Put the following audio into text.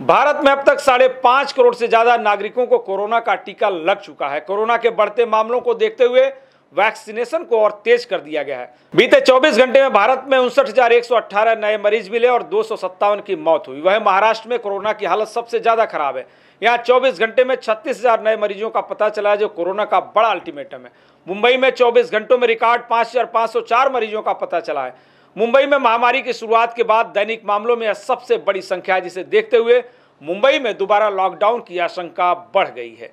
भारत में अब तक साढ़े पाँच करोड़ से ज़्यादा नागरिकों को कोरोना का टीका लग चुका है। कोरोना के बढ़ते मामलों को देखते हुए वैक्सीनेशन को और तेज कर दिया गया है। बीते 24 घंटे में भारत में उनसठ नए मरीज़ मिले और दो सौ सत्तावन की मौत हुई। वह महाराष्ट्र में कोरोना की हालत सबसे ज़्यादा खराब है। यहाँ 24 घंटे में छत्तीस नए मरीजों का पता चला है जो कोरोना का बड़ा अल्टीमेटम है। मुंबई में 24 घंटों में रिकॉर्ड 5,504 मरीजों का पता चला है। मुंबई में महामारी की शुरुआत के बाद दैनिक मामलों में सबसे बड़ी संख्या जिसे देखते हुए मुंबई में दोबारा लॉकडाउन की आशंका बढ़ गई है।